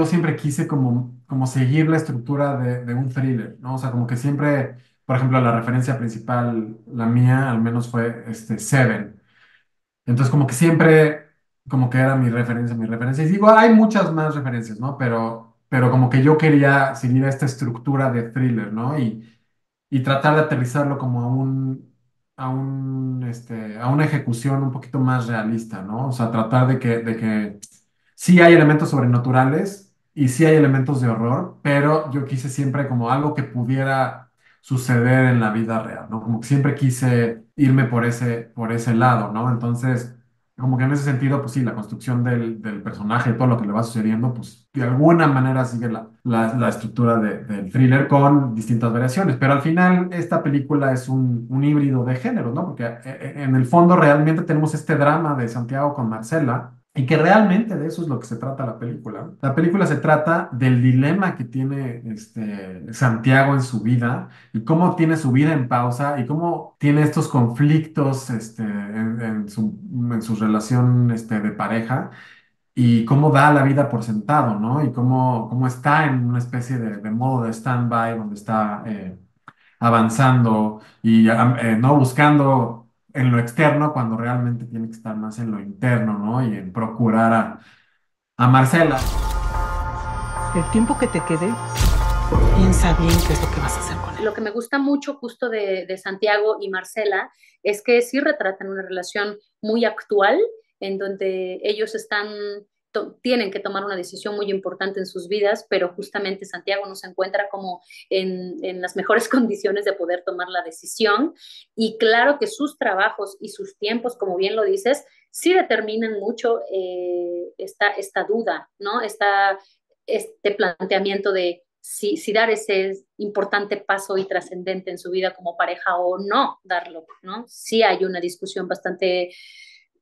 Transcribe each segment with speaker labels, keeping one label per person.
Speaker 1: yo siempre quise como, como seguir la estructura de, de un thriller, ¿no? O sea, como que siempre, por ejemplo, la referencia principal, la mía al menos fue este, Seven. Entonces, como que siempre, como que era mi referencia, mi referencia. Y digo, hay muchas más referencias, ¿no? Pero, pero como que yo quería seguir esta estructura de thriller, ¿no? Y, y tratar de aterrizarlo como a un, a un, este, a una ejecución un poquito más realista, ¿no? O sea, tratar de que, de que sí hay elementos sobrenaturales y sí hay elementos de horror, pero yo quise siempre como algo que pudiera suceder en la vida real, ¿no? Como siempre quise irme por ese, por ese lado, ¿no? Entonces, como que en ese sentido, pues sí, la construcción del, del personaje, todo lo que le va sucediendo, pues de alguna manera sigue la, la, la estructura de- del thriller con distintas variaciones, pero al final esta película es un, un híbrido de género, ¿no? Porque eh, eh, en el fondo realmente tenemos este drama de Santiago con Marcela. Y que realmente de eso es lo que se trata la película. La película se trata del dilema que tiene este, Santiago en su vida y cómo tiene su vida en pausa y cómo tiene estos conflictos este, en, su, relación este, de pareja y cómo da la vida por sentado, ¿no? Y cómo, cómo está en una especie de, modo de stand-by donde está eh, avanzando y eh, no buscando en lo externo cuando realmente tiene que estar más en lo interno, ¿no? Y en procurar a, a Marcela.
Speaker 2: El tiempo que te quede, piensa bien qué es lo que vas a hacer con él.
Speaker 3: Lo que me gusta mucho justo de, de Santiago y Marcela es que sí retratan una relación muy actual en donde ellos están, tienen que tomar una decisión muy importante en sus vidas, pero justamente Santiago no se encuentra como en, en las mejores condiciones de poder tomar la decisión. Y claro que sus trabajos y sus tiempos, como bien lo dices, sí determinan mucho eh, esta, esta duda, ¿no? Esta, este planteamiento de si, si, dar ese importante paso y trascendente en su vida como pareja o no darlo, ¿no? Sí hay una discusión bastante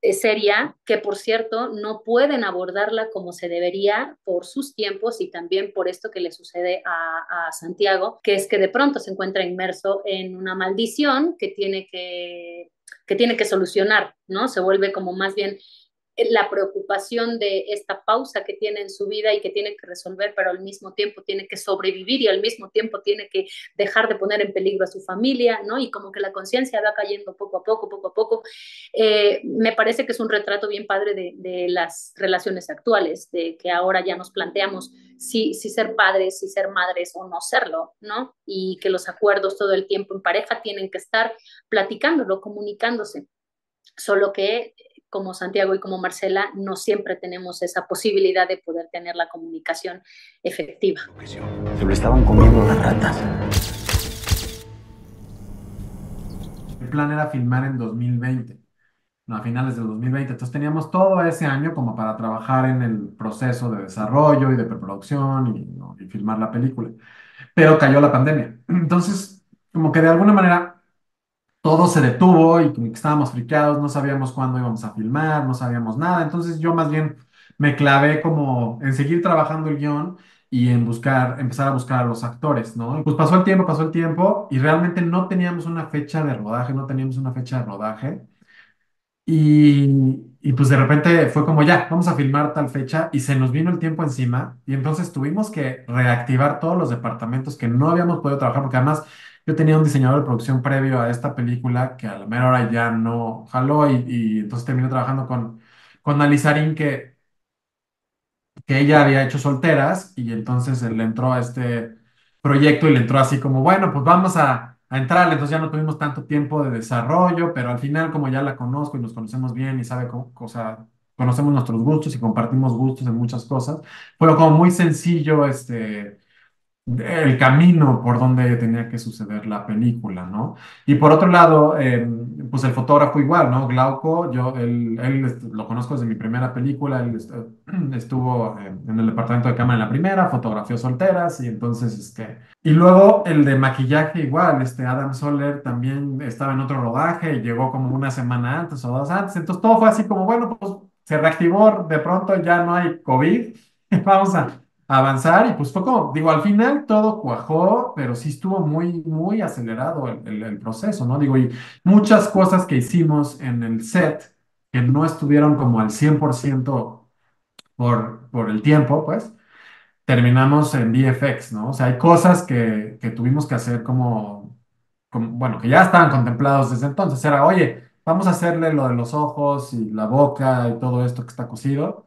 Speaker 3: seria que, por cierto, no pueden abordarla como se debería por sus tiempos y también por esto que le sucede a, a Santiago, que es que de pronto se encuentra inmerso en una maldición que tiene que, que tiene que solucionar, ¿no? Se vuelve como más bien la preocupación de esta pausa que tiene en su vida y que tiene que resolver, pero al mismo tiempo tiene que sobrevivir y al mismo tiempo tiene que dejar de poner en peligro a su familia, ¿no? Y como que la conciencia va cayendo poco a poco, poco a poco. Eh, me parece que es un retrato bien padre de, de, las relaciones actuales, de que ahora ya nos planteamos si, si ser padres, si ser madres o no serlo, ¿no? Y que los acuerdos todo el tiempo en pareja tienen que estar platicándolo, comunicándose. Solo que como Santiago y como Marcela, no siempre tenemos esa posibilidad de poder tener la comunicación efectiva.
Speaker 4: Se lo estaban comiendo las ratas.
Speaker 1: El plan era filmar en 2020, no, a finales del 2020. Entonces teníamos todo ese año como para trabajar en el proceso de desarrollo y de preproducción y, ¿no? y filmar la película. Pero cayó la pandemia. Entonces, como que de alguna manera todo se detuvo y como que estábamos friqueados, no sabíamos cuándo íbamos a filmar, no sabíamos nada. Entonces yo más bien me clavé como en seguir trabajando el guion y en buscar, empezar a buscar a los actores, ¿no? Pues pasó el tiempo, pasó el tiempo y realmente no teníamos una fecha de rodaje, no teníamos una fecha de rodaje. Y, y pues de repente fue como ya, vamos a filmar tal fecha y se nos vino el tiempo encima y entonces tuvimos que reactivar todos los departamentos que no habíamos podido trabajar porque además yo tenía un diseñador de producción previo a esta película que a la mera hora ya no jaló y, entonces terminé trabajando con, con Alizarín que, que ella había hecho solteras y entonces él entró a este proyecto y le entró así como, bueno, pues vamos a, a entrar, entonces ya no tuvimos tanto tiempo de desarrollo, pero al final como ya la conozco y nos conocemos bien y sabe cómo, o sea, conocemos nuestros gustos y compartimos gustos en muchas cosas, fue como muy sencillo este el camino por donde tenía que suceder la película, ¿no? Y por otro lado, eh, pues el fotógrafo igual, ¿no? Glauco, yo, él, él, lo conozco desde mi primera película, él estuvo en el departamento de cámara en la primera, fotografió solteras y entonces, este... Y luego el de maquillaje igual, este Adam Soler también estaba en otro rodaje y llegó como una semana antes o dos antes, entonces todo fue así como, bueno, pues se reactivó, de pronto ya no hay COVID, vamos a avanzar y pues fue como, digo, al final todo cuajó, pero sí estuvo muy, muy acelerado el, el, proceso, ¿no? Digo, y muchas cosas que hicimos en el set que no estuvieron como al 100% por, por el tiempo, pues, terminamos en VFX, ¿no? O sea, hay cosas que, que tuvimos que hacer como, como, bueno, que ya estaban contemplados desde entonces. Era, oye, vamos a hacerle lo de los ojos y la boca y todo esto que está cosido.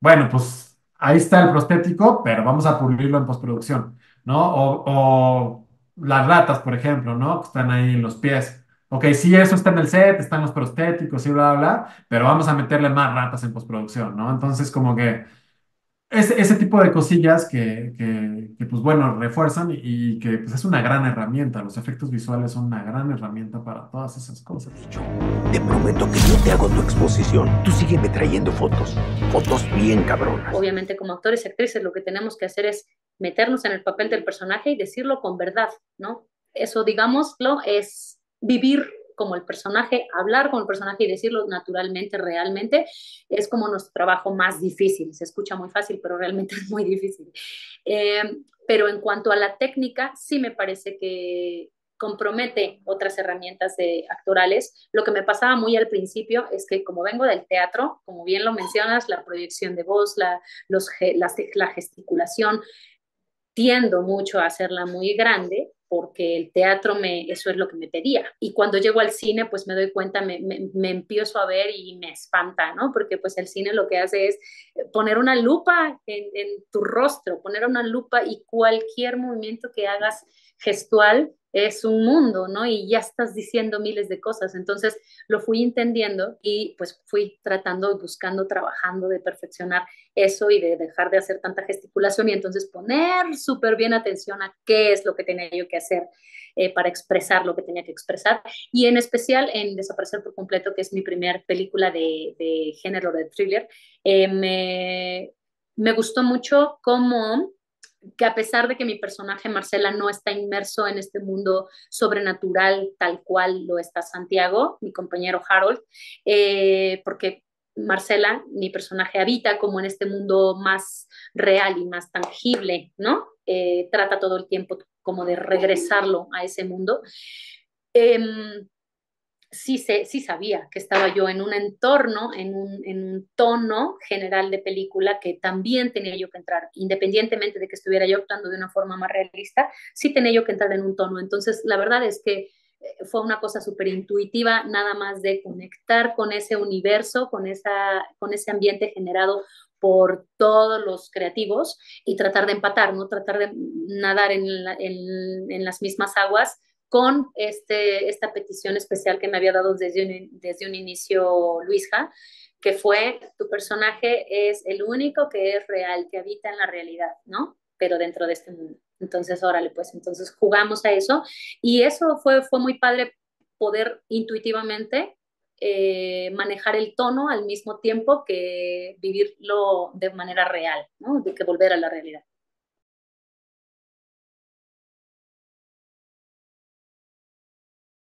Speaker 1: Bueno, pues ahí está el prostético, pero vamos a pulirlo en postproducción, ¿no? O, las ratas, por ejemplo, ¿no? Que están ahí en los pies. Ok, sí, eso está en el set, están los prostéticos y bla, bla, bla, pero vamos a meterle más ratas en postproducción, ¿no? Entonces, como que ese, ese tipo de cosillas que, que, que, pues bueno, refuerzan y, y que pues es una gran herramienta. Los efectos visuales son una gran herramienta para todas esas cosas.
Speaker 5: Te prometo que yo te hago tu exposición. Tú sígueme trayendo fotos. Fotos bien cabronas.
Speaker 3: Obviamente, como actores y actrices, lo que tenemos que hacer es meternos en el papel del personaje y decirlo con verdad, ¿no? Eso, digámoslo, es vivir como el personaje, hablar con el personaje y decirlo naturalmente, realmente, es como nuestro trabajo más difícil. Se escucha muy fácil, pero realmente es muy difícil. Eh, pero en cuanto a la técnica, sí me parece que compromete otras herramientas de actorales. Lo que me pasaba muy al principio es que como vengo del teatro, como bien lo mencionas, la proyección de voz, la, la gesticulación, tiendo mucho a hacerla muy grande porque el teatro me, eso es lo que me pedía. Y cuando llego al cine, pues me doy cuenta, me, me, empiezo a ver y me espanta, ¿no? Porque pues el cine lo que hace es poner una lupa en tu rostro, poner una lupa y cualquier movimiento que hagas gestual es un mundo, ¿no? Y ya estás diciendo miles de cosas. Entonces lo fui entendiendo y pues fui tratando, buscando, trabajando de perfeccionar eso y de dejar de hacer tanta gesticulación y entonces poner súper bien atención a qué es lo que tenía yo que hacer eh, para expresar lo que tenía que expresar. Y en especial en Desaparecer por completo, que es mi primer película de, de género de thriller, eh, me, me gustó mucho cómo que a pesar de que mi personaje Marcela no está inmerso en este mundo sobrenatural tal cual lo está Santiago, mi compañero Harold, eh, porque Marcela, mi personaje, habita como en este mundo más real y más tangible, ¿no? Eh, trata todo el tiempo como de regresarlo a ese mundo. Eh, sí, sé, sí sabía que estaba yo en un entorno, en un, en un, tono general de película que también tenía yo que entrar, independientemente de que estuviera yo actuando de una forma más realista, sí tenía yo que entrar en un tono. Entonces, la verdad es que eh, fue una cosa súper intuitiva, nada más de conectar con ese universo, con, esa, con ese ambiente generado por todos los creativos y tratar de empatar, ¿no? Tratar de nadar en, en las mismas aguas con este, esta petición especial que me había dado desde un, desde un inicio Luisja, que fue, tu personaje es el único que es real, que habita en la realidad, ¿no? Pero dentro de este mundo. Entonces, órale, pues entonces jugamos a eso y eso fue, fue muy padre poder intuitivamente eh, manejar el tono al mismo tiempo que vivirlo de manera real, ¿no? De que volver a la realidad.